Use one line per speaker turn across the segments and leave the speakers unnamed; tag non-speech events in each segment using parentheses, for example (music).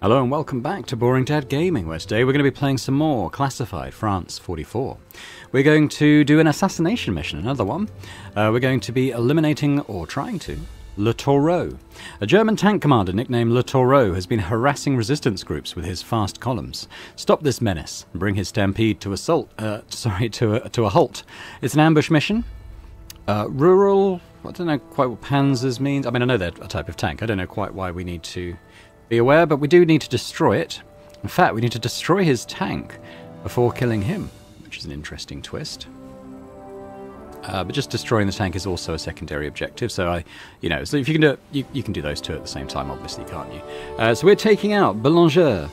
Hello and welcome back to Boring Dad Gaming, where today we're going to be playing some more Classified France 44. We're going to do an assassination mission, another one. Uh, we're going to be eliminating, or trying to, Le Taureau. A German tank commander nicknamed Le Taureau has been harassing resistance groups with his fast columns. Stop this menace and bring his stampede to assault. Uh, (laughs) sorry, to a, to a halt. It's an ambush mission. Uh, rural. I don't know quite what Panzers means. I mean, I know they're a type of tank. I don't know quite why we need to be aware, but we do need to destroy it. In fact, we need to destroy his tank before killing him, which is an interesting twist. Uh, but just destroying the tank is also a secondary objective. So I, you know, so if you can do it, you, you can do those two at the same time, obviously, can't you? Uh, so we're taking out Belanger,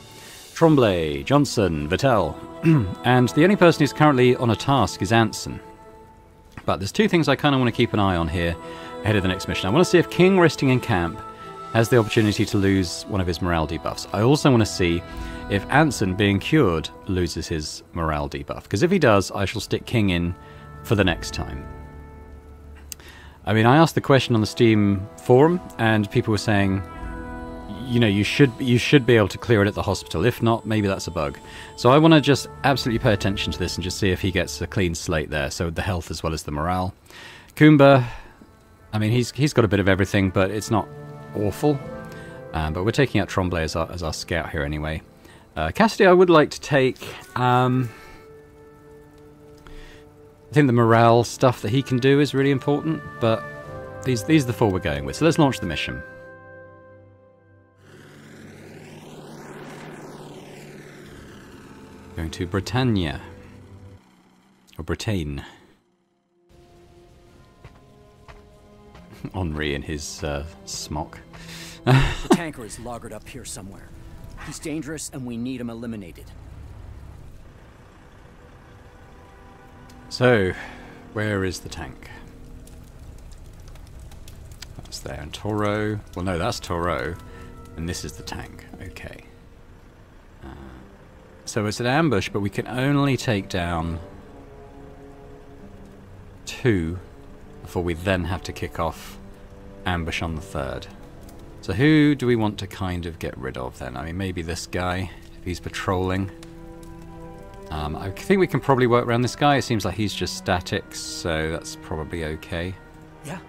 Tremblay, Johnson, Vittel, (clears throat) and the only person who's currently on a task is Anson. But there's two things I kind of want to keep an eye on here ahead of the next mission. I want to see if King resting in camp has the opportunity to lose one of his morale debuffs. I also want to see if Anson, being cured, loses his morale debuff. Because if he does, I shall stick King in for the next time. I mean, I asked the question on the Steam forum, and people were saying, you know, you should you should be able to clear it at the hospital. If not, maybe that's a bug. So I want to just absolutely pay attention to this and just see if he gets a clean slate there. So the health as well as the morale. Kumba, I mean, he's he's got a bit of everything, but it's not awful. Um, but we're taking out Tremblay as our, as our scout here anyway. Uh, Cassidy, I would like to take. Um, I think the morale stuff that he can do is really important, but these these are the four we're going with. So let's launch the mission. Going to Britannia. Or Britain. (laughs) Henri in his uh, smock.
The tanker is loggered up here somewhere. He's dangerous and we need him eliminated.
So, where is the tank? That's there. And Taureau. Well, no, that's Taureau, And this is the tank. Okay. Uh, so it's an ambush, but we can only take down two before we then have to kick off ambush on the third. So who do we want to kind of get rid of then? I mean, maybe this guy, if he's patrolling. Um, I think we can probably work around this guy. It seems like he's just static, so that's probably okay.
Yeah.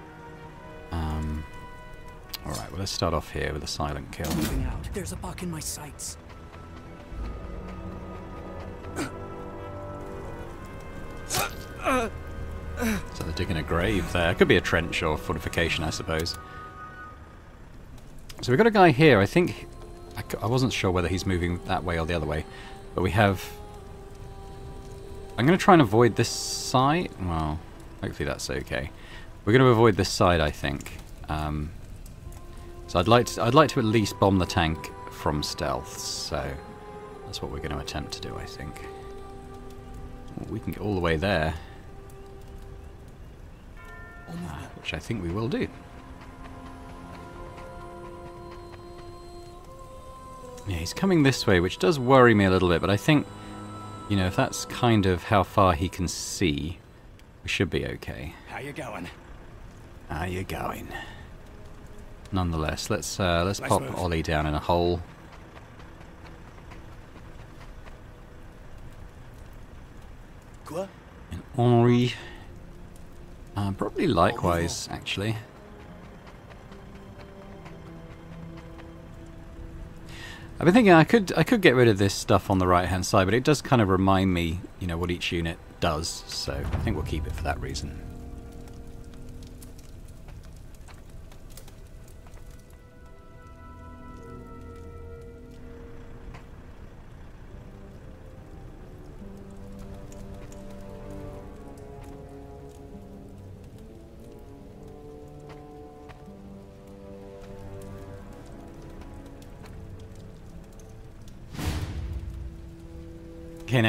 Um, Alright, well let's start off here with a silent kill.
Moving out. There's a buck in my sights.
So they're digging a grave there. Could be a trench or fortification, I suppose. So we've got a guy here. I think... I, I wasn't sure whether he's moving that way or the other way. But we have... I'm going to try and avoid this side. Well, hopefully that's okay. We're going to avoid this side, I think. Um, so I'd like to, I'd like to at least bomb the tank from stealth. So that's what we're going to attempt to do, I think. We can get all the way there. Uh, which I think we will do. Yeah, he's coming this way, which does worry me a little bit, but I think, you know, if that's kind of how far he can see, we should be okay.
How you going?
How you going? Nonetheless, let's uh, let's pop
move.
Ollie down in a hole.
Quoi?
And Henri. Uh, probably likewise, actually. I've been thinking I could I could get rid of this stuff on the right hand side, but it does kind of remind me, you know, what each unit does. So I think we'll keep it for that reason.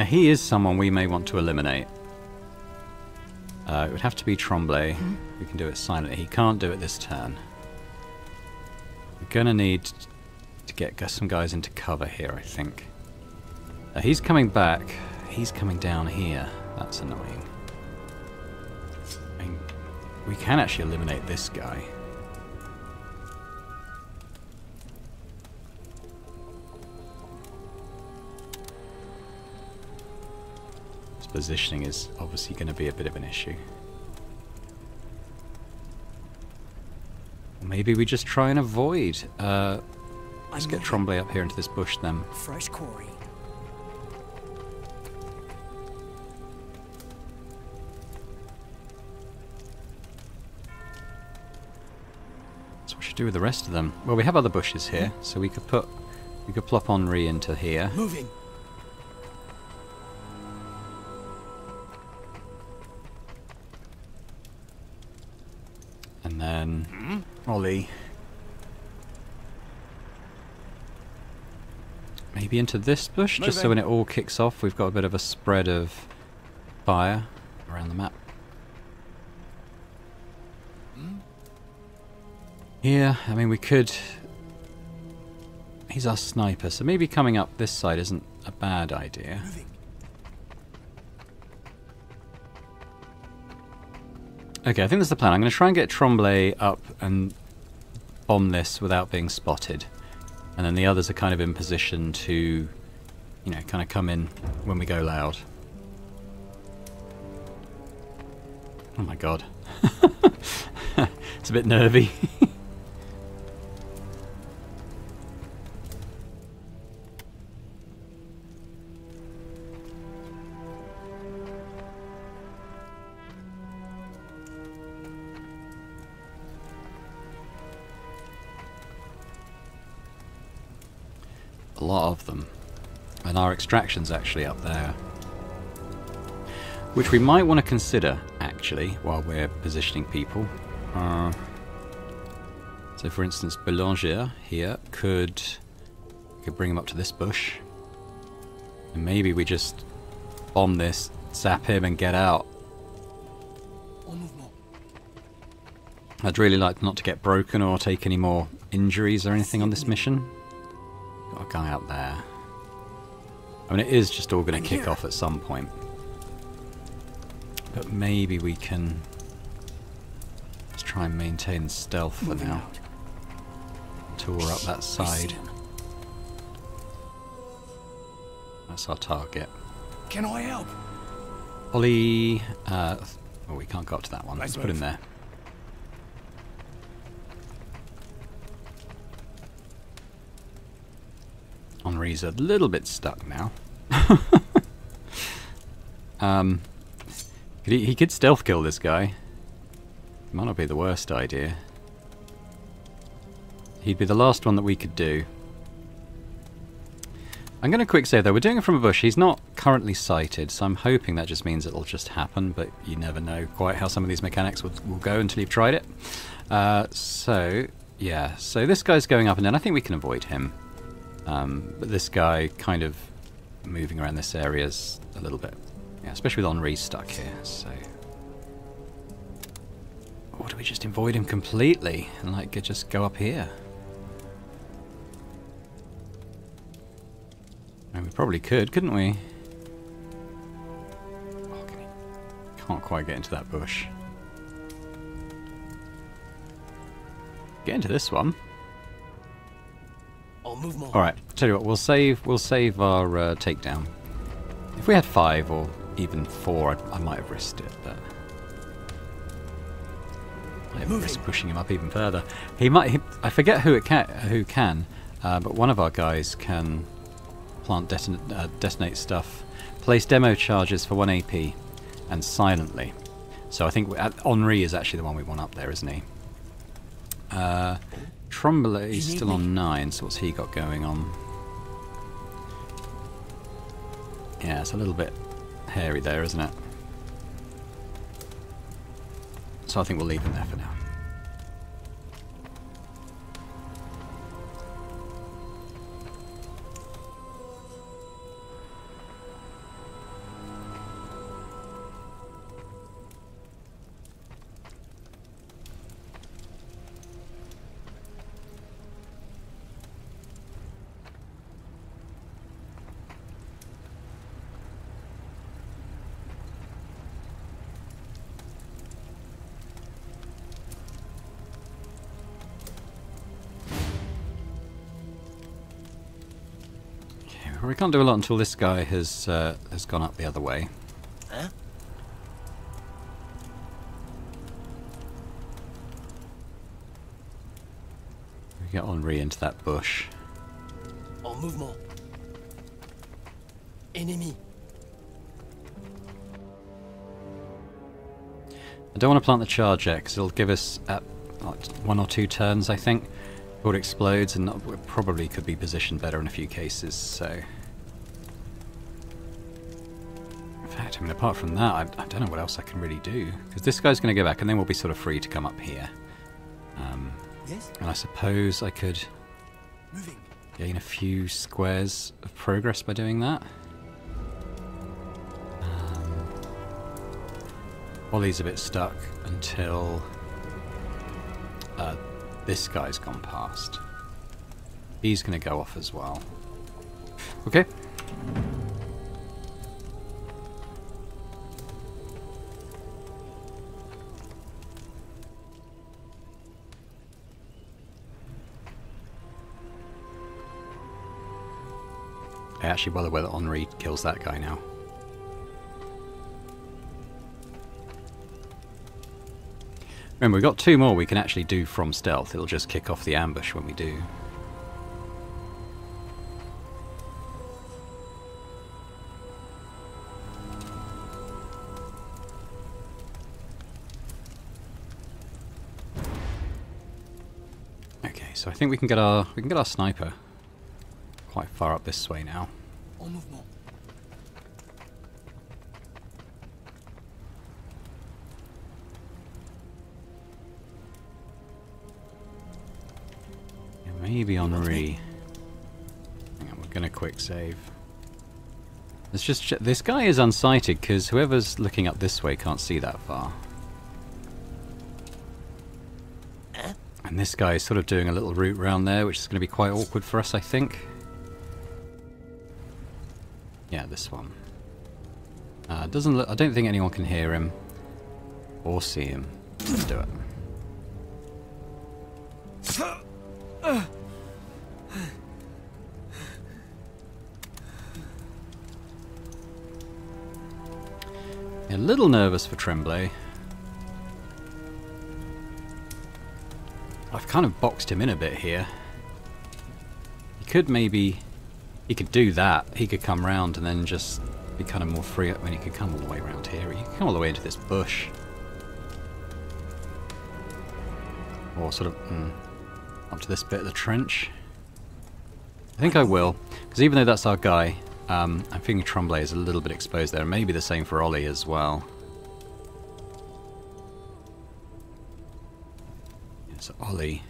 He is someone we may want to eliminate. Uh, it would have to be Tremblay. We can do it silently. He can't do it this turn. We're gonna need to get some guys into cover here, I think. Uh, he's coming back. He's coming down here. That's annoying. I mean, we can actually eliminate this guy. His positioning is obviously going to be a bit of an issue. Maybe we just try and avoid. Uh, let's get. Tremblay up here into this bush then.
Fresh quarry.
So what should we do with the rest of them? Well, we have other bushes here, so we could put, we could plop Henri into here.
Moving.
Then Ollie. Maybe into this bush, just so when it all kicks off, we've got a bit of a spread of fire around the map. Yeah, I mean, we could. He's our sniper, so maybe coming up this side isn't a bad idea.
Moving.
Okay, I think that's the plan. I'm going to try and get Tremblay up and bomb this without being spotted. And then the others are kind of in position to, you know, kind of come in when we go loud. Oh my god. (laughs) it's a bit nervy. (laughs) a lot of them. And our extraction's actually up there. Which we might want to consider, actually, while we're positioning people. Uh, so for instance, Boulanger here could, could bring him up to this bush. And maybe we just bomb this, zap him and get out. I'd really like not to get broken or take any more injuries or anything on this mission. Got a guy out there. I mean, it is just all going to kick off at some point. But maybe we can just try and maintain stealth for
Moving
now.
out.
Tour up that side. That's our target.
Can I help?
Ollie. Uh, oh, we can't go up to that one.
Nice
Let's put him there. Henri's a little bit stuck now. (laughs) um, he, he could stealth kill this guy. Might not be the worst idea. He'd be the last one that we could do. I'm going to quick say though, we're doing it from a bush. He's not currently sighted, so I'm hoping that just means it'll just happen, but you never know quite how some of these mechanics will, will go until you've tried it. Uh, so, yeah, so this guy's going up and then I think we can avoid him. Um, but this guy kind of moving around this area is a little bit, yeah, especially with Henri stuck here, so... Or do we just avoid him completely and like just go up here? We probably could, couldn't we? Oh, can Can't quite get into that bush. Get into this one.
En mouvement.
All right. Tell you what, we'll save. We'll save our uh, takedown. If we had five or even four, I, I might have risked it, but I have
Moving.
risk pushing him up even further. He might. He, I forget who it can. Who can? Uh, but one of our guys can plant deton- uh, detonate stuff, place demo charges for one AP, and silently. So I think we- uh, Henri is actually the one we want up there, isn't he? Uh, Tremblay is still on nine, so what's he got going on? Yeah, it's a little bit hairy there, isn't it? So I think we'll leave him there for now. can't do a lot until this guy has uh, has gone up the other way. Huh? We get Henri into that bush.
En mouvement. Enemy.
I don't want to plant the charge yet, because it'll give us at, like, one or two turns, I think, before it explodes, and probably could be positioned better in a few cases, so... apart from that, I, I don't know what else I can really do because this guy's going to go back, and then we'll be sort of free to come up here. Um,
Yes.
and I suppose I could
Moving.
gain a few squares of progress by doing that. Um, Ollie's a bit stuck until uh, this guy's gone past. He's going to go off as well. Okay. Actually bother whether Henri kills that guy now. Remember, we've got two more we can actually do from stealth. It'll just kick off the ambush when we do. Okay, so I think we can get our we can get our sniper quite far up this way now.
En mouvement.
Yeah, maybe Henri. Hang on, we're gonna quick save. Let's just. This guy is unsighted because whoever's looking up this way can't see that far. Uh. And this guy is sort of doing a little route round there, which is going to be quite awkward for us, I think. Yeah, this one. Uh, doesn't look. I don't think anyone can hear him or see him. Let's do it. A little nervous for Tremblay. I've kind of boxed him in a bit here. He could maybe... He could do that. He could come round and then just be kind of more free. I mean, he could come all the way around here. He could come all the way into this bush. Or sort of mm, up to this bit of the trench. I think I will. Because even though that's our guy, um, I'm thinking Tremblay is a little bit exposed there. Maybe the same for Ollie as well. So Ollie.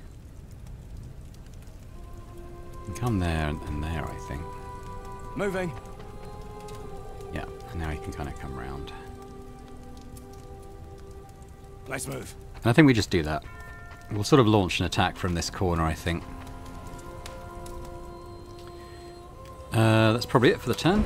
Come there and, there, I think.
Moving.
Yeah, and now he can kind of come round.
Let's move.
And I think we just do that. We'll sort of launch an attack from this corner, I think. Uh, that's probably it for the turn.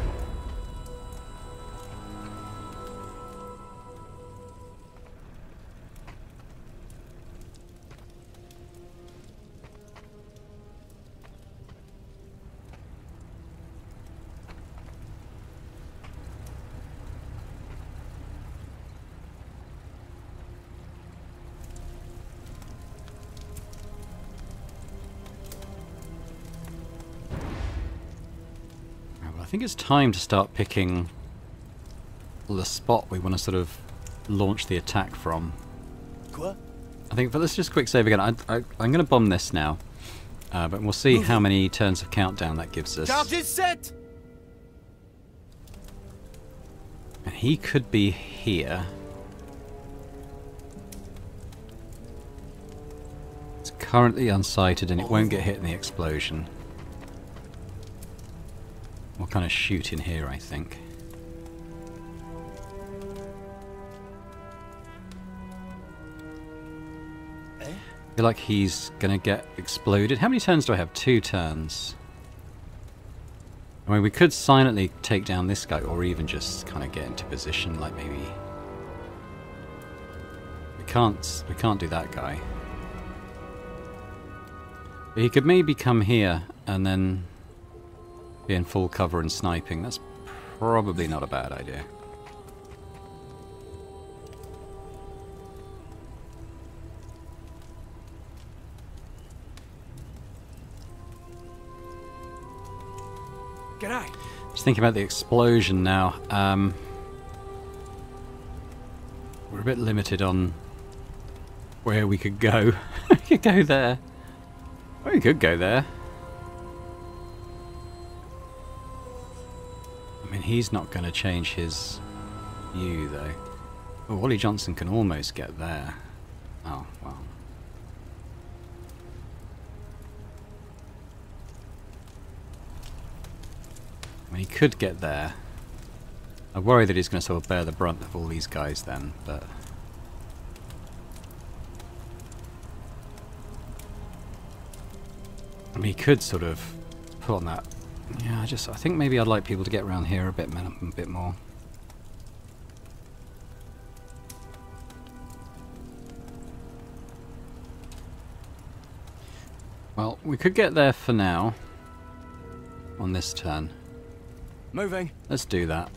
Think it's time to start picking the spot we want to sort of launch the attack from. I think, but let's just quick save again. I, I, I'm going to bomb this now, uh, but we'll see how many turns of countdown that gives us.
Charges set!
And he could be here. It's currently unsighted and it won't get hit in the explosion. Kind of shoot in here, I think.
Eh?
I feel like he's gonna get exploded. How many turns do I have? Two turns. I mean, we could silently take down this guy, or even just kind of get into position, like maybe. We can't. We can't do that guy. But he could maybe come here and then in full cover and sniping. That's probably not a bad idea.
G'day.
Just thinking about the explosion now. Um, we're a bit limited on where we could go. (laughs) we could go there. We could go there. He's not going to change his view, though. Oh, Wally Johnson can almost get there. Oh, well. I mean, he could get there. I worry that he's going to sort of bear the brunt of all these guys then, but... I mean, he could sort of put on that... Yeah, I just... I think maybe I'd like people to get around here a bit, a bit more. Well, we could get there for now. On this turn.
Moving.
Let's do that.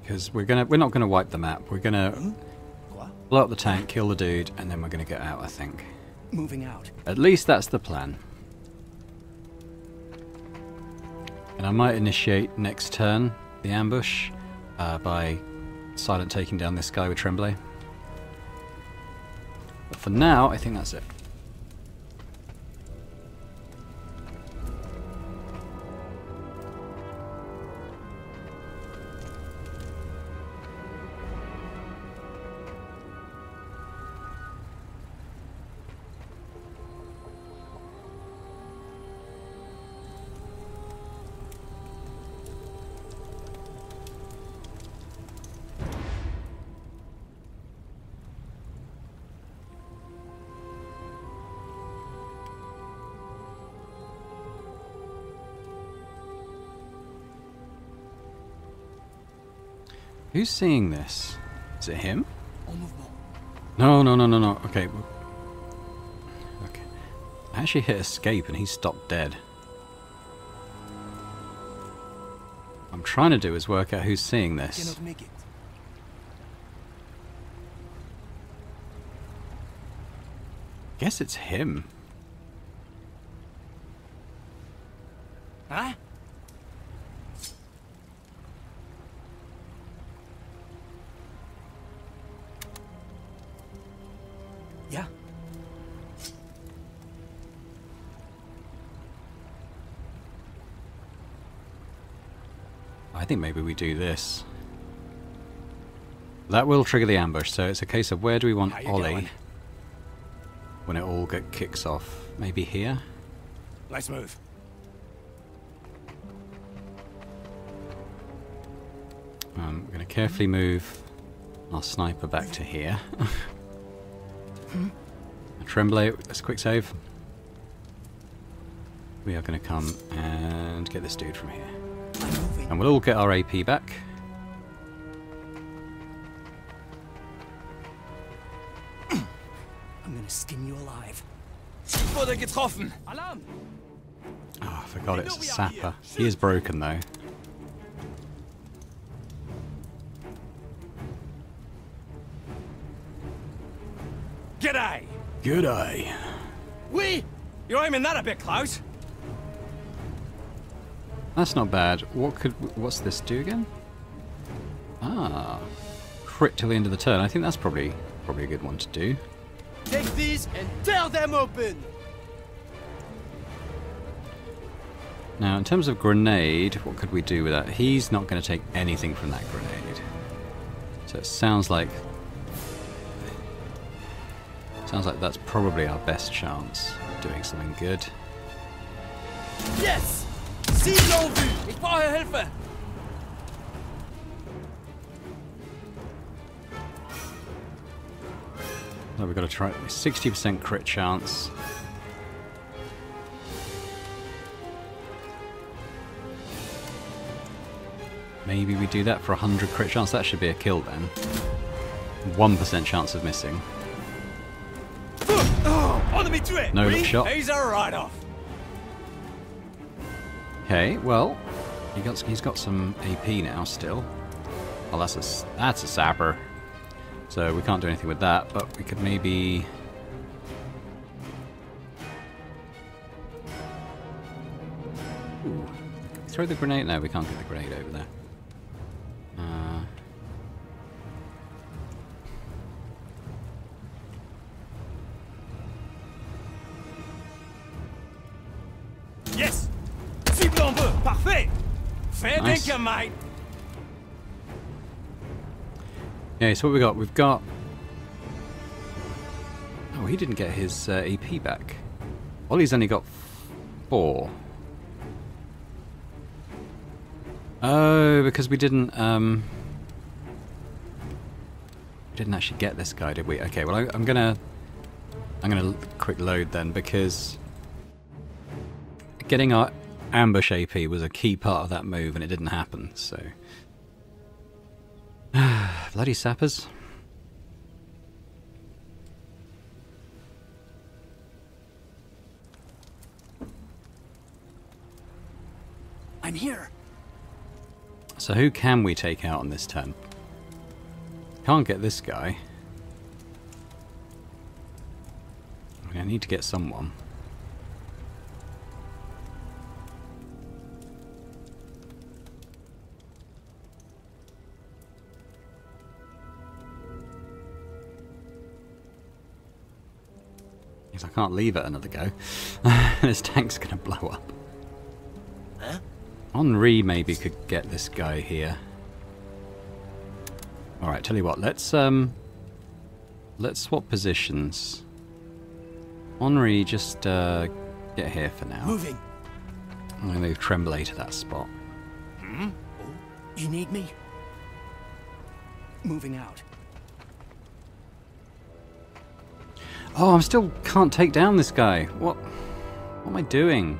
Because we're gonna we're not gonna wipe the map. We're gonna
hmm?
blow up the tank, kill the dude, and then we're gonna get out, I think.
Moving out.
At least that's the plan. And I might initiate next turn the ambush uh, by silent taking down this guy with Tremblay. But for now, I think that's it. Who's seeing this? Is it him? No, no, no, no, no. Okay. Okay. I actually hit escape and he stopped dead. I'm trying to do is work out who's seeing this. Guess it's him. I think maybe we do this. That will trigger the ambush, so it's a case of where do we want Ollie
going?
when it all get kicks off? Maybe here?
Let's move.
Um, we're going to carefully move our sniper back to here. (laughs) Tremblay, let's quick save. We are going to come and get this dude from here.
I'm moving.
And we'll all get our AP back. (clears throat)
I'm gonna skin you alive.
Wurde getroffen.
Alarm!
Oh, I forgot it's a sapper. He is broken though.
G'day.
Good eye.
We. You're aiming that a bit close.
That's not bad. What could? What's this do again? Ah, crit till the end of the turn. I think that's probably probably a good one to do.
Take these and tear them open.
Now, in terms of grenade, what could we do with that? He's not going to take anything from that grenade. So it sounds like sounds like that's probably our best chance of doing something good.
Yes. Sie l'ont vu. Ich brauche Hilfe.
So we've got to try 60% crit chance. Maybe we do that for 100 crit chance. That should be a kill then. 1% chance of missing.
Oh, on de me tuer.
No look shot.
He's a write-off.
Okay, well, he got, he's got some AP now still. Well, that's a, that's a sapper. So we can't do anything with that, but we could maybe... Ooh. Throw the grenade? No, we can't get the grenade over there.
Yes! Veut Fair
Nice.
dinkum, mate
yeah, so what we got? We've got. Oh, he didn't get his uh, AP back. Ollie's only got four. Oh, because we didn't. Um, we didn't actually get this guy, did we? Okay, well I, I'm gonna. I'm gonna quick load then because getting our ambush AP was a key part of that move, and it didn't happen. So. (sighs) Bloody sappers.
I'm here.
So who can we take out on this turn? Can't get this guy. I, mean, I need to get someone. Can't leave it another go. (laughs) this tank's gonna blow up. Henri maybe could get this guy here. Alright, tell you what, let's um let's swap positions. Henri just uh get here for now.
Moving.
I'm gonna move Tremblay to that spot. Hmm?
You need me? Moving out.
Oh, I'm still can't take down this guy. What what am I doing?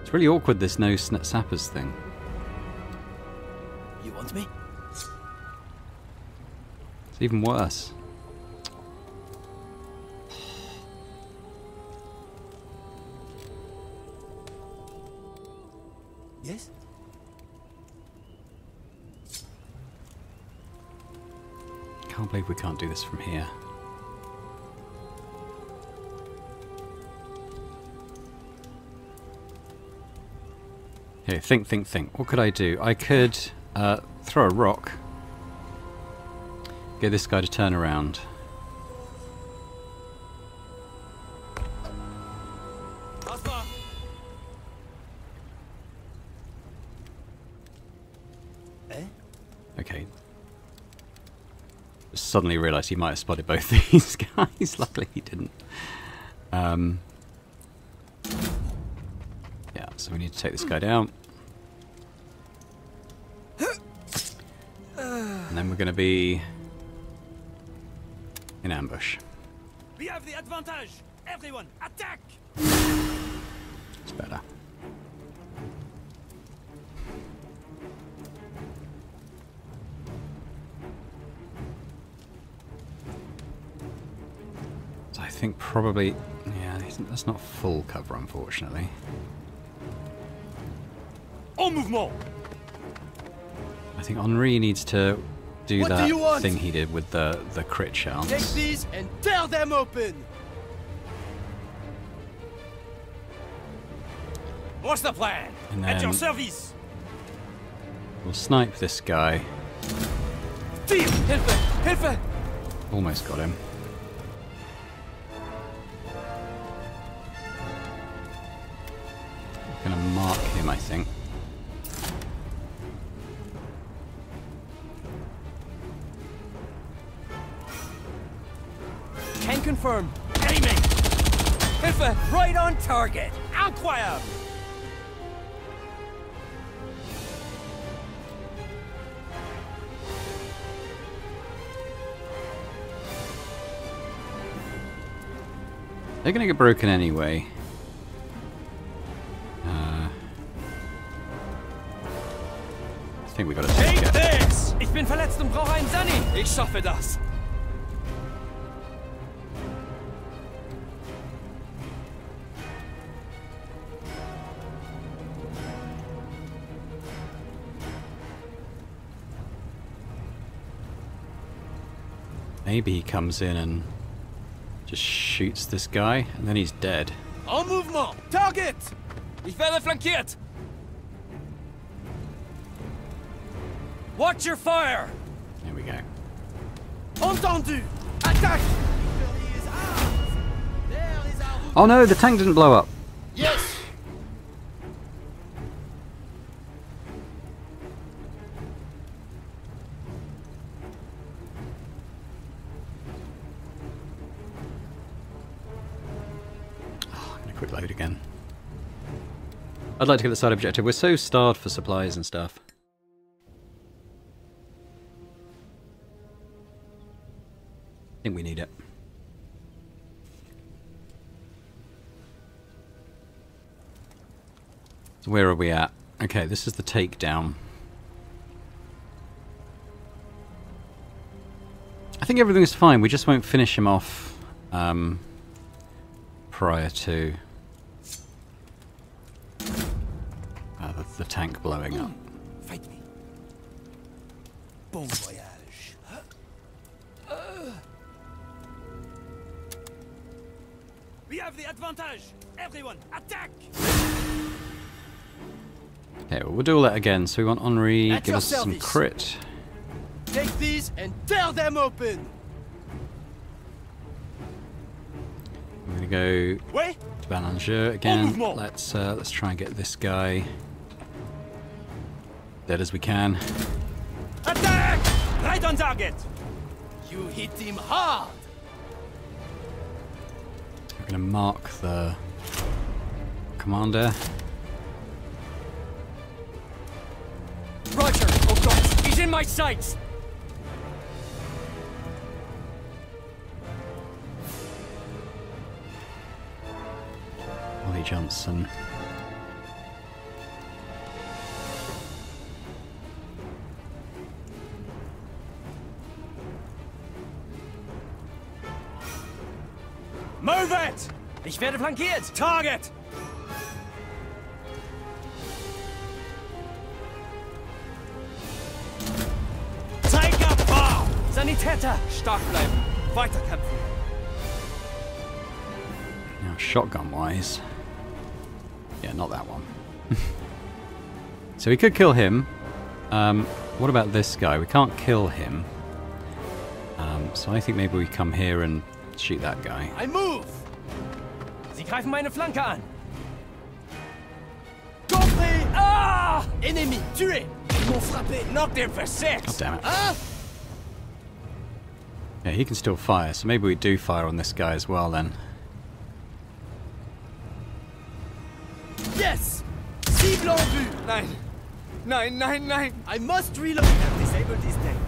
It's really awkward this no sappers thing.
You want me?
It's even worse.
Yes?
Can't believe we can't do this from here. Okay, think, think, think. What could I do? I could uh, throw a rock. Get this guy to turn around. Okay. Suddenly realised he might have spotted both (laughs) these guys. Luckily he didn't. Um, so we need to take this guy down. And then we're going to be in ambush.
We have the advantage Everyone, attack
It's better. So I think probably, yeah, that's not full cover, unfortunately.
En mouvement
I think Henri needs to do
What do
that
you want?
thing he did with the the crit
Take these and tear them open What's the plan? At your service
We'll snipe this guy.
Hilfe Hilfe
Almost got him. Gonna mark him, I think.
Can confirm.
Aiming Hilfe
Right on target.
Incroyable
They're gonna get broken anyway. Uh, I think we gotta take
Take
it.
this! Ich bin verletzt und brauche einen Sani! Ich schaffe das!
maybe he comes in and just shoots this guy, and then he's dead.
En mouvement! Target! Ich werde flankiert!
Watch your fire!
There we go.
Entendu! Attack!
Oh no, the tank didn't blow up. Load again. I'd like to get the side objective. We're so starved for supplies and stuff. I think we need it. So where are we at? Okay, this is the takedown. I think everything's fine. We just won't finish him off um, prior to the, tank blowing up.
Fight me. Bon voyage. We have the advantage! Everyone, attack!
Okay, well, we'll do all that again. So we want Henri,
At
give us some crit.
Take these and tear them open!
We're gonna go to Belanger again. Let's uh, let's try and get this guy dead as we can.
Attack! Right on target! You hit him hard!
We're gonna mark the commander.
Roger! Oh god! He's in my sights!
Ollie Johnson.
Move it!
Ich werde flankiert!
Target! Take up far!
Sanitäter! Stark bleiben! Weiterkämpfen!
Now, shotgun wise. Yeah, not that one. (laughs) so we could kill him. Um, what about this guy? We can't kill him. Um, so I think maybe we come here and shoot that guy.
I move!
Sie greifen meine Flanke an!
Compris!
Ah!
Ennemi, tué! Ils m'ont frappé! Knocked him for
God damn it.
Huh?
Yeah, he can still fire, so maybe we do fire on this guy as well then.
Yes! Cible en vue!
Nein! Nein, nein, nein!
I must reload! I've disabled his tank.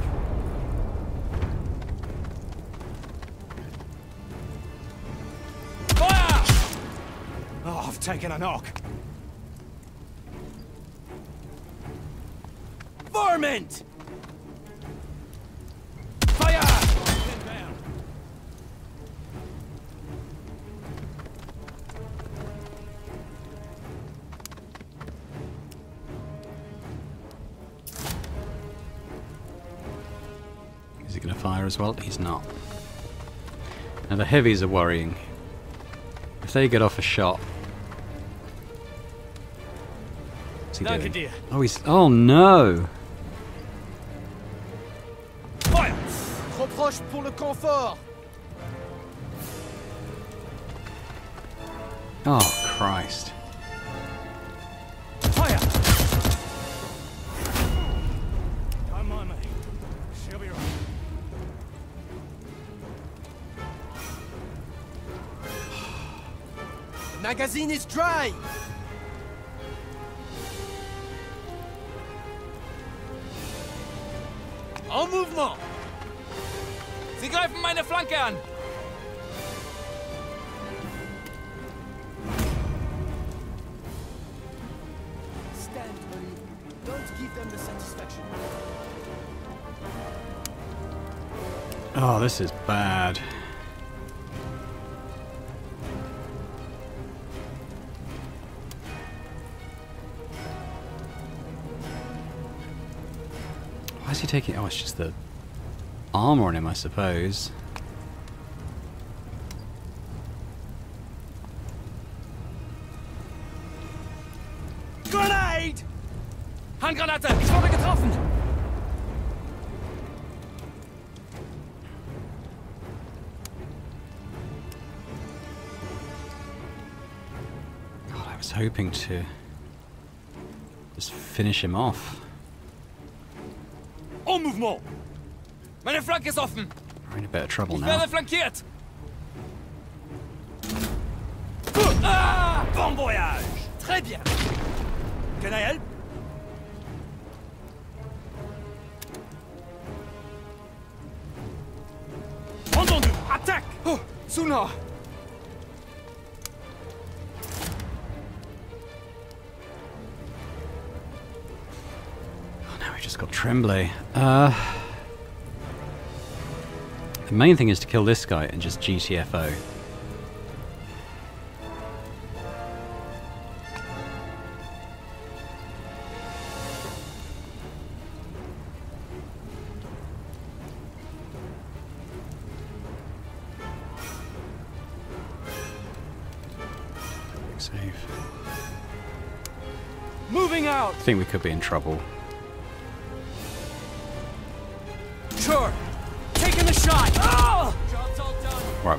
Oh, a knock. Varmint! Fire!
Is he going to fire as well? He's not. Now the heavies are worrying. If they get off a shot. He doing? Oh, he's. Oh no!
Fire! Trop proche pour le confort!
Oh Christ!
Fire! Come on, mate. She'll be right. The magazine is dry! En mouvement!
Sie greifen meine Flanke an!
Stand, Ollie. Don't give them the satisfaction.
Oh, this is bad. you take? Oh, it's just the armor on him, I suppose.
Grenade!
Handgranate! Ich wurde getroffen!
God, I was hoping to just finish him off.
En mouvement! Meine Flanke ist offen!
We're in a bit of trouble
Ich
now.
werde flankiert! Ah! Bon voyage! Très bien! Can I help? Entendu! Attaque! Oh, zu
Tremblay. Uh, the main thing is to kill this guy and just GTFO. Save.
Moving out!
I think we could be in trouble.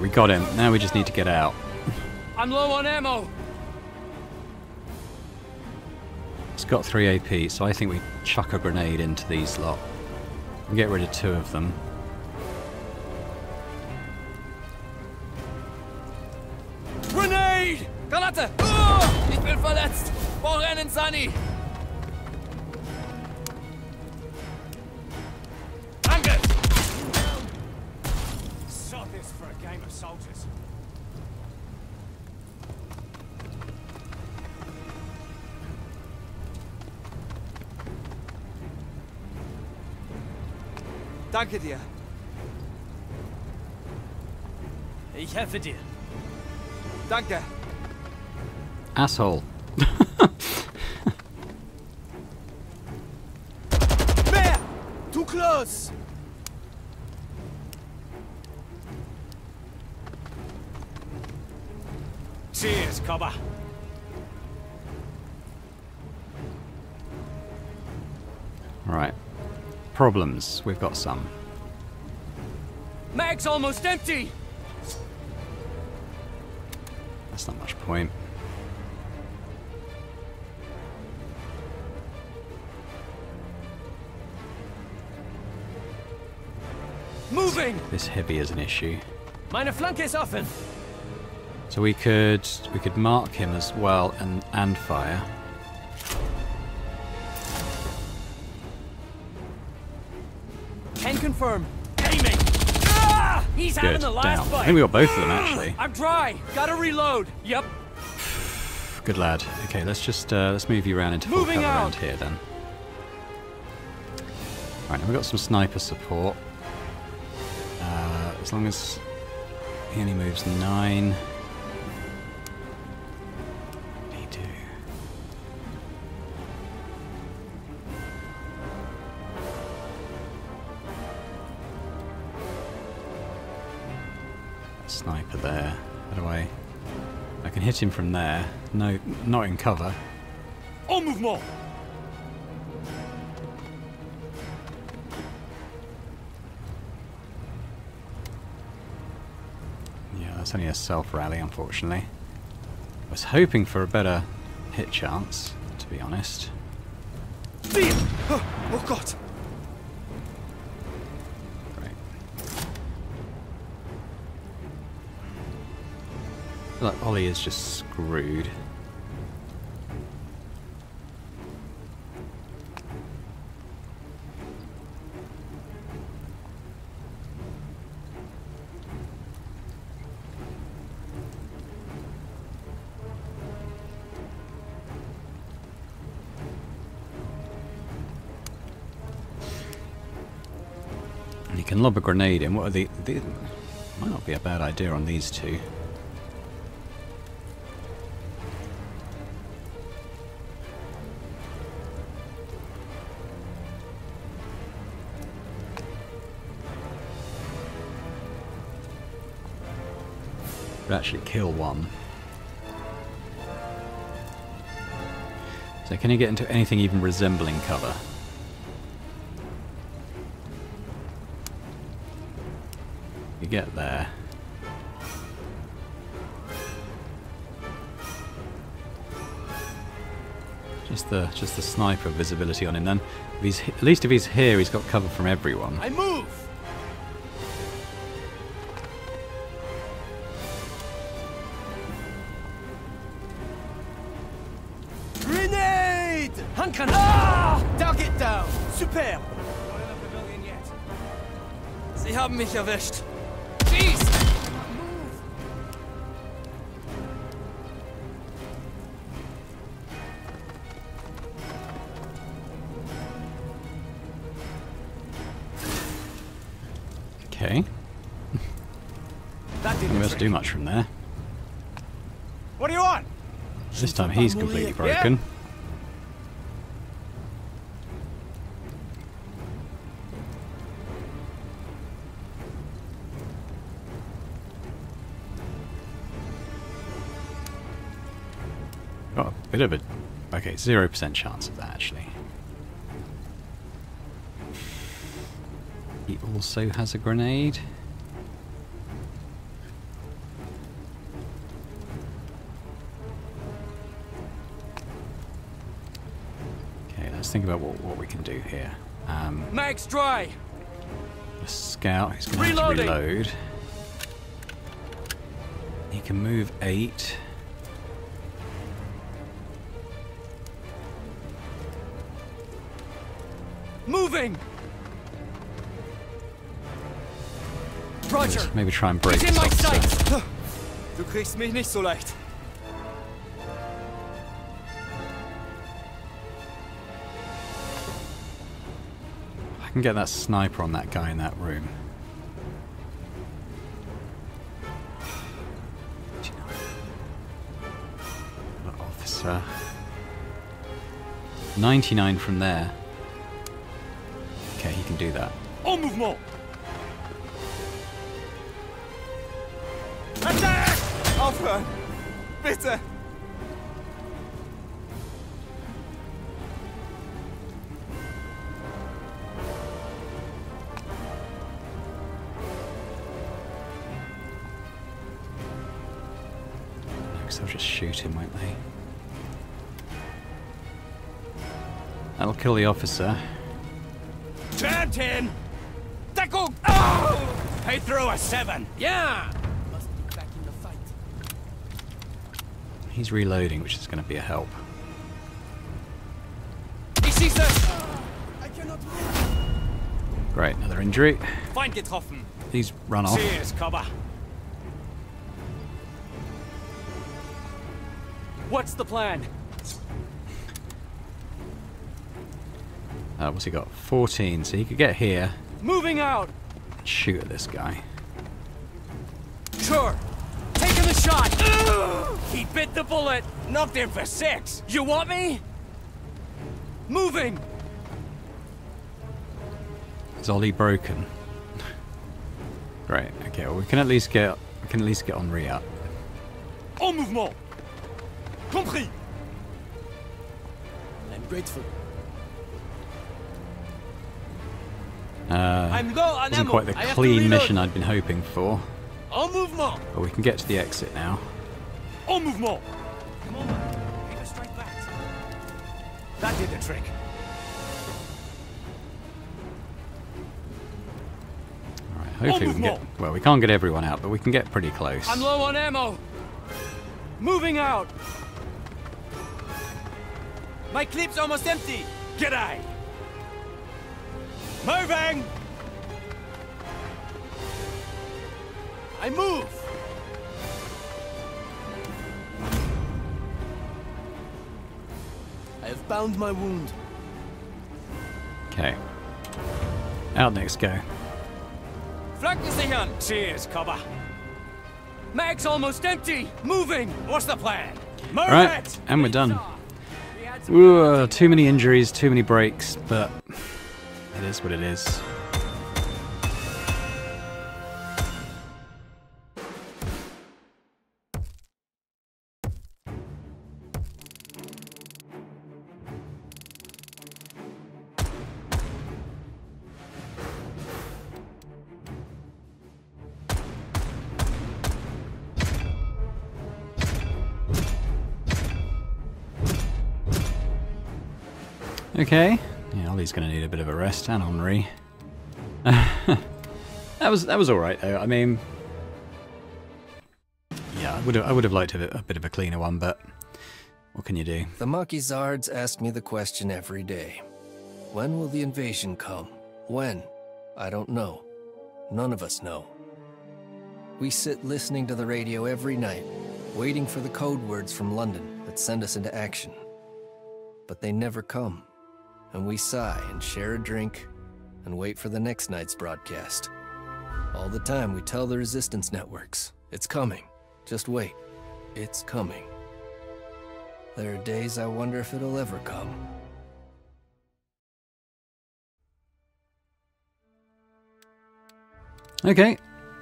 We got him. Now we just need to get out.
I'm low on ammo!
It's got 3 AP, so I think we chuck a grenade into these lot. And get rid of two of them.
Danke dir. Ich helfe dir. Danke.
Asshole. (laughs)
Mehr! Too close! Cheers, Cobber.
Right. Problems. We've got some.
Mag's almost empty!
That's not much point.
Moving!
This heavy is an issue.
Meine Flanke ist offen!
So we could we could mark him as well and and fire.
Can confirm. Aiming! Ah! He's having
Good. Down. I think we got both of them actually. (sighs)
I'm dry! Gotta reload! Yep. (sighs)
Good lad. Okay, let's just uh, let's move you around into full
Moving
cover around here then. Right, now we've got some sniper support. Uh, as long as he only moves nine. From there. No, not in cover.
En mouvement!
Yeah, that's only a self rally, unfortunately. I was hoping for a better hit chance, to be honest.
Oh, oh Gott!
Like Ollie is just screwed. And you can lob a grenade in. What are the, the? Might not be a bad idea on these two. Could actually kill one. So can you get into anything even resembling cover? You get there. Just the just the sniper visibility on him then. If he's at least if he's here, he's got cover from everyone.
I move! Sie haben mich erwischt. Schieß!
Okay.
That
Not
didn't
able to do much from there.
What do you want?
This time he's completely broken. Got bit of a okay, zero percent chance of that actually. He also has a grenade. Okay, let's think about what, what we can do here. Um,
Max dry!
the scout, he's going to
Reloading.
reload. He can move eight.
Moving! Roger!
Maybe try and break
He's in my sights! (laughs) Du kriegst mich nicht so leicht.
I can get that sniper on that guy in that room. Another Officer. 99 from there. Okay, he can do that.
En mouvement! Attack! Aufhören! Bitte!
Because they'll just shoot him, won't they? That'll kill the officer.
Turn 10! Deckung! Oh! I throw a 7. Yeah! Must be back in the fight.
He's reloading, which is going to be a help.
Ich schieße! I cannot move.
Great, another injury.
Feind getroffen.
He's run off.
Cheers, cover. What's the plan?
Uh, what's he got? 14, so he could get here
Moving out!
shoot at this guy.
Sure. Taking the shot. He bit the bullet. Knocked him for six. You want me? Moving.
Is Ollie broken? Great. Okay. Well, we can at least get we can at least get Henri up.
En mouvement. Compris. I'm grateful.
Uh,
I'm low on
wasn't quite the
I have to
clean mission I'd been hoping for, but we can get to the exit now.
En mouvement. Come on, man. A straight back. That did the trick.
All right. Hopefully we can get. Well, we can't get everyone out, but we can get pretty close.
I'm low on ammo. Moving out. My clip's almost empty. G'day. Moving. I move. I have bound my wound.
Okay. Out next go.
Flanken sichern. Cheers, Cobber. Mag's almost empty. Moving. What's the plan? Move
Right,
it.
and we're done.
We
Ooh, too many injuries, too many breaks, but it is what it is. Going to need a bit of a rest, and Henri. (laughs) that was that was all right though. I mean, yeah, I would have I would have liked a, a bit of a cleaner one, but what can you do?
The Maquisards ask me the question every day. When will the invasion come? When? I don't know. None of us know. We sit listening to the radio every night, waiting for the code words from London that send us into action. But they never come, and we sigh and share a drink and wait for the next night's broadcast. All the time we tell the resistance networks, it's coming. Just wait. It's coming. There are days I wonder if it'll ever come.
Okay.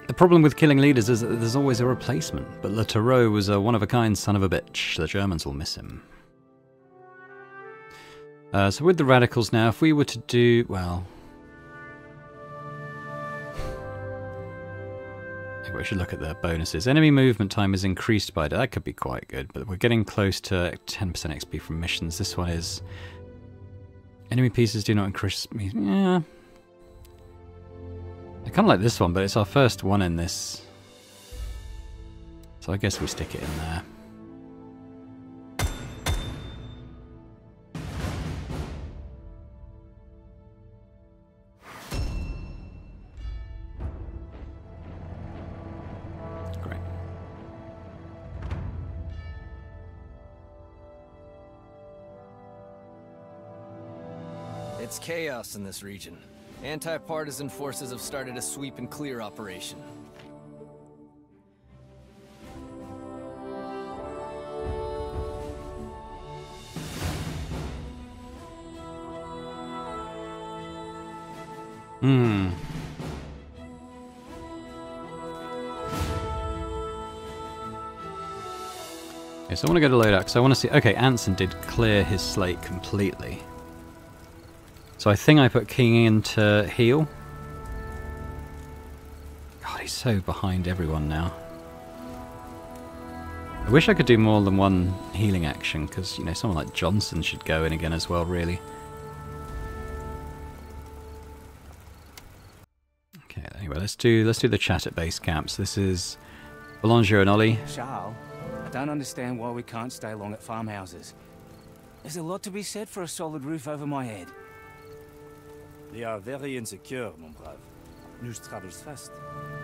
The problem with killing leaders is that there's always a replacement, but Le Taureau was a one-of-a-kind son of a bitch. The Germans will miss him. Uh, so with the radicals now, if we were to do... well... Maybe we should look at their bonuses. Enemy movement time is increased by... That could be quite good, but we're getting close to 10% XP from missions. This one is... Enemy pieces do not increase... Yeah, I kind of like this one, but it's our first one in this. So I guess we stick it in there.
Chaos in this region. Anti-partisan forces have started a sweep and clear operation.
Hmm. Okay, so I want to go to loadout because I want to see. Okay, Anson did clear his slate completely. So I think I put King into heal. God, he's so behind everyone now. I wish I could do more than one healing action, because, you know, someone like Johnson should go in again as well, really. Okay, anyway, let's do let's do the chat at base camps. This is Belanger and Ollie.
Charles, I don't understand why we can't stay long at farmhouses. There's a lot to be said for a solid roof over my head.
They are very insecure, mon brave. News travels fast.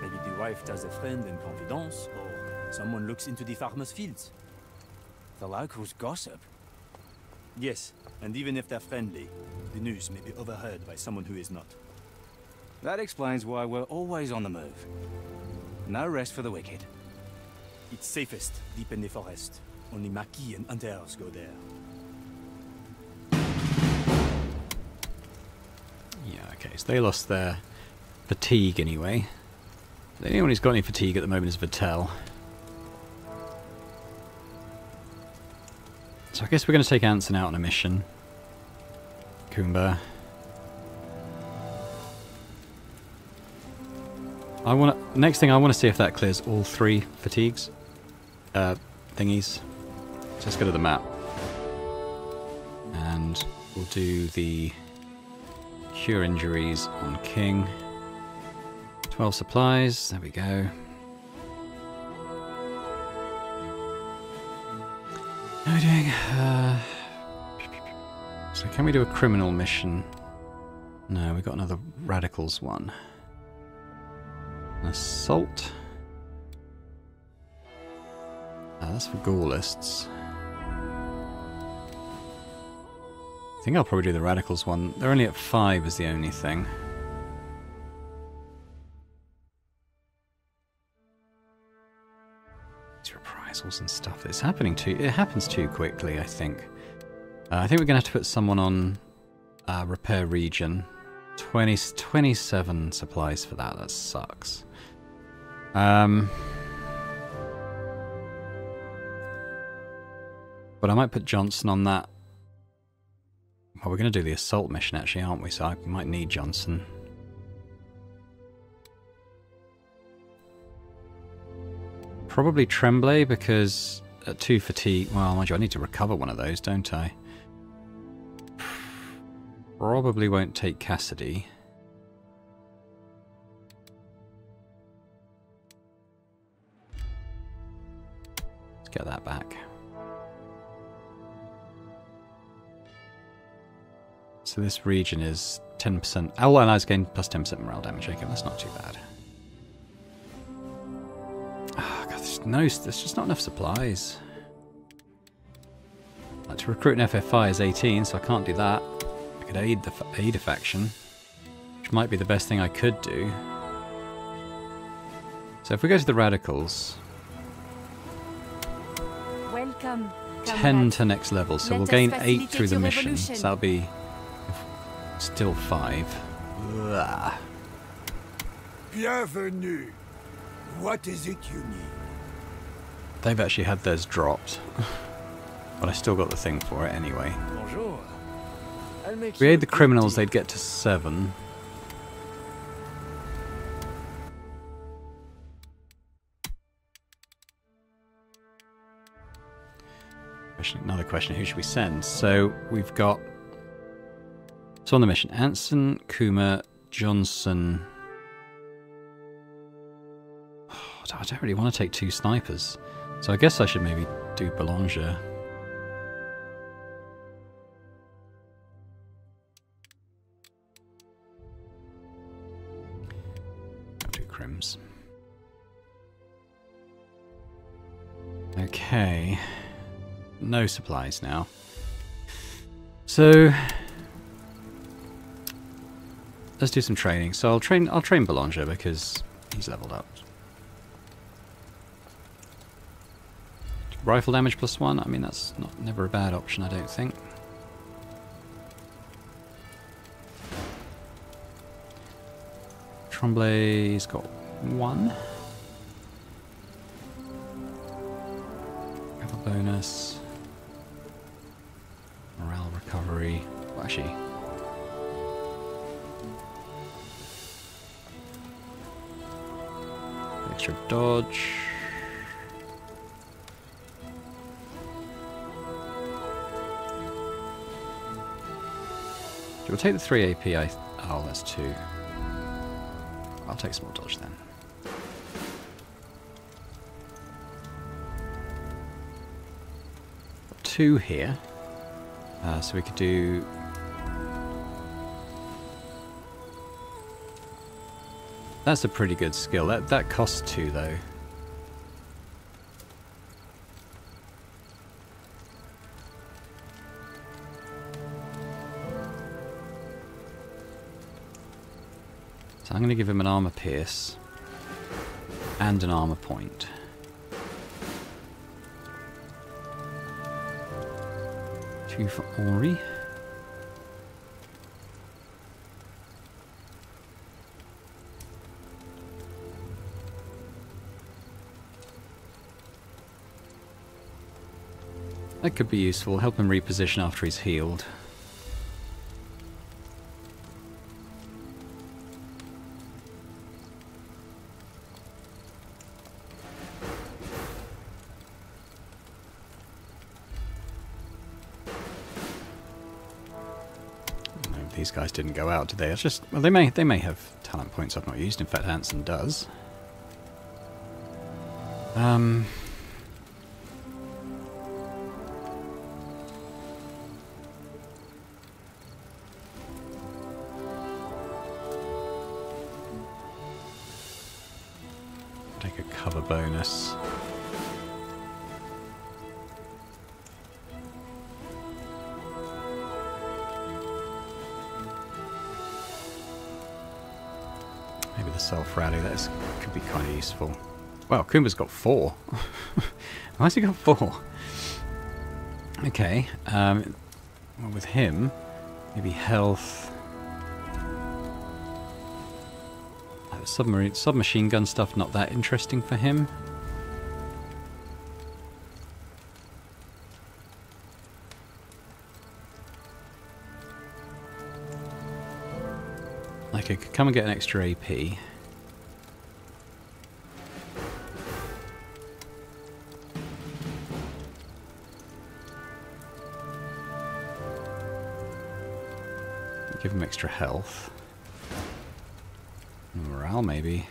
Maybe the wife does a friend in confidence, or someone looks into the farmer's fields.
The locals gossip.
Yes, and even if they're friendly, the news may be overheard by someone who is not.
That explains why we're always on the move. No rest for the wicked.
It's safest deep in the forest. Only Maquis and hunters go there.
Okay, so they lost their fatigue anyway. The only one who's got any fatigue at the moment is Vitel. So I guess we're going to take Anson out on a mission. Kumba. I want to, next thing I want to see if that clears all three fatigues, uh, thingies. Let's go to the map, and we'll do the cure injuries on King. 12 supplies, there we go. We doing? Uh, so can we do a criminal mission? No, we got another radicals one. An assault. Ah, that's for Gaullists. I think I'll probably do the radicals one. They're only at five is the only thing. These reprisals and stuff. It's happening too. It happens too quickly. I think. Uh, I think we're gonna have to put someone on uh, repair region. 20, 27 supplies for that. That sucks. Um. But I might put Johnson on that. Well, we're going to do the assault mission actually, aren't we? So I might need Johnson. Probably Tremblay because at two fatigue. Well, mind you, I need to recover one of those, don't I? probably won't take Cassidy. Let's get that back. So this region is 10%. All allies gain plus 10% morale damage. Okay, that's not too bad. Oh, God, there's no, there's just not enough supplies. Like to recruit an FFI is 18, so I can't do that. I could aid the aid a faction, which might be the best thing I could do. So if we go to the radicals,
Welcome.
10 to next level, so
Let
we'll gain 8 through the mission. So that'll be still 5. Ugh.
Bienvenue. What is it you need?
They've actually had theirs dropped. (laughs) but I still got the thing for it anyway.
Bonjour. I'll make
we aid the criminals,
tea.
they'd get to 7. Question, another question, who should we send? So we've got... So on the mission, Anson, Kuma, Johnson... (sighs) I don't really want to take two snipers. So I guess I should maybe do Belanger. Crims. Okay. No supplies now. So let's do some training. So I'll train I'll train Belanger because he's leveled up. Rifle damage plus one, I mean that's not never a bad option I don't think. Tremblay's got one. Have a bonus. Morale recovery. Well, actually. Extra dodge. We'll take the 3 AP. I, oh, that's 2. I'll take small dodge then. Got two here. Uh, so we could do... That's a pretty good skill. That, that costs 2 though. So I'm going to give him an armor pierce and an armor point. Two for Ori. That could be useful. Help him reposition after he's healed. These guys didn't go out, did they? It's just well, they may they may have talent points I've not used. In fact, Anson does. Um. Cover bonus. Maybe the self rally, that could be kind of useful. Well, Kuma's got four. (laughs) Why has he got four? Okay, um, well, with him, maybe health. Submarine, submachine gun stuff, not that interesting for him. Like I could come and get an extra AP. Give him extra health. Maybe.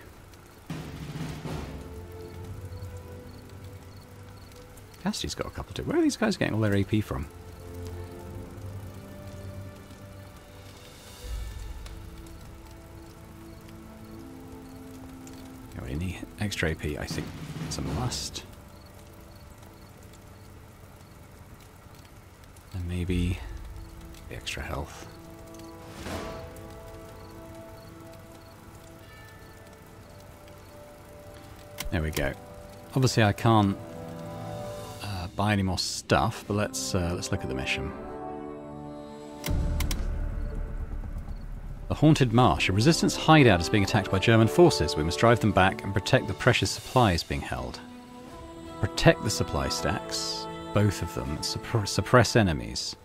Cassidy's got a couple too. Where are these guys getting all their AP from? Need extra AP, I think it's a must. And maybe extra health. There we go. Obviously I can't uh, buy any more stuff, but let's uh, let's look at the mission. The Haunted Marsh. A resistance hideout is being attacked by German forces. We must drive them back and protect the precious supplies being held. Protect the supply stacks, both of them. Supp suppress enemies.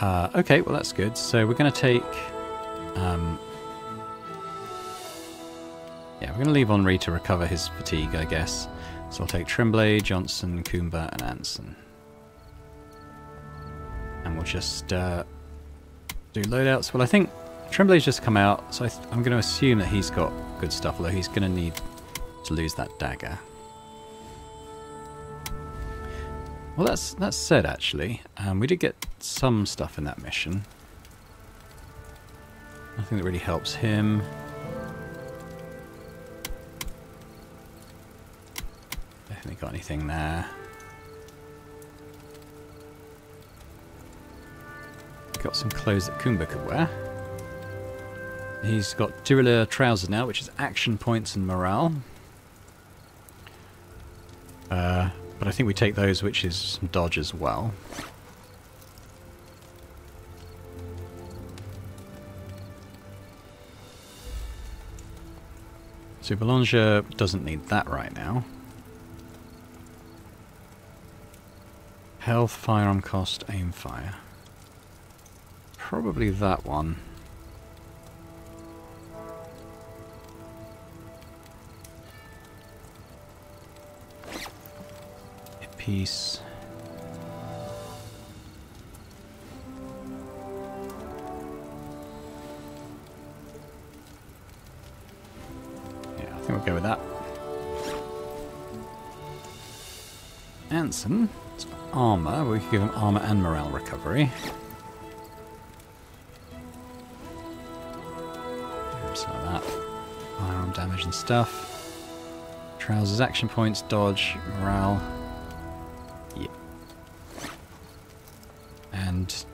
Uh, okay, well that's good. So we're going to take... Um, yeah, we're going to leave Henri to recover his fatigue, I guess. So I'll take Tremblay, Johnson, Kumba, and Anson. And we'll just uh, do loadouts. Well, I think Tremblay's just come out, so I am going to assume that he's got good stuff, although he's going to need to lose that dagger. Well, that's that's said actually. Um, we did get some stuff in that mission. Nothing that really helps him. Definitely got anything there. Got some clothes that Kumba could wear. He's got Duralure trousers now, which is action points and morale. Uh, but I think we take those, which is some dodge as well. So Belanger doesn't need that right now. Health, firearm cost, aim fire. Probably that one. A piece. Yeah, I think we'll go with that. Anson, armor. We give him armor and morale recovery. Some of that. Firearm damage and stuff. Trousers, action points, dodge, morale. Yep. And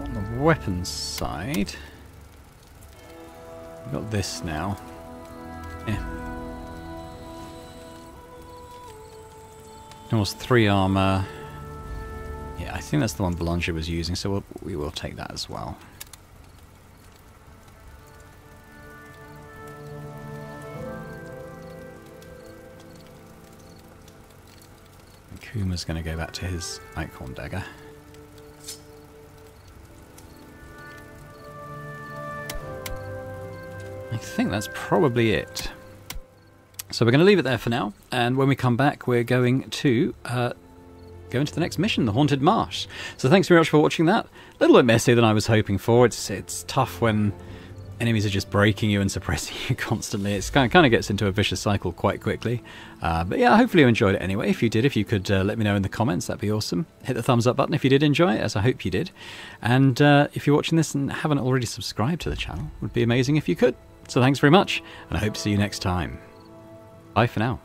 on the weapons side, we've got this now. Almost three armor. Yeah, I think that's the one Belanger was using, so we'll, we will take that as well. Kuma's going to go back to his Eichhorn dagger. I think that's probably it. So we're going to leave it there for now, and when we come back, we're going to uh, go into the next mission, the Haunted Marsh. So thanks very much for watching that. A little bit messier than I was hoping for. It's it's tough when enemies are just breaking you and suppressing (laughs) you constantly. It's kind of, kind of gets into a vicious cycle quite quickly. Uh, but yeah, hopefully you enjoyed it anyway. If you did, if you could uh, let me know in the comments, that'd be awesome. Hit the thumbs up button if you did enjoy it, as I hope you did. And uh, if you're watching this and haven't already subscribed to the channel, it would be amazing if you could. So thanks very much, and I hope to see you next time. Bye for now.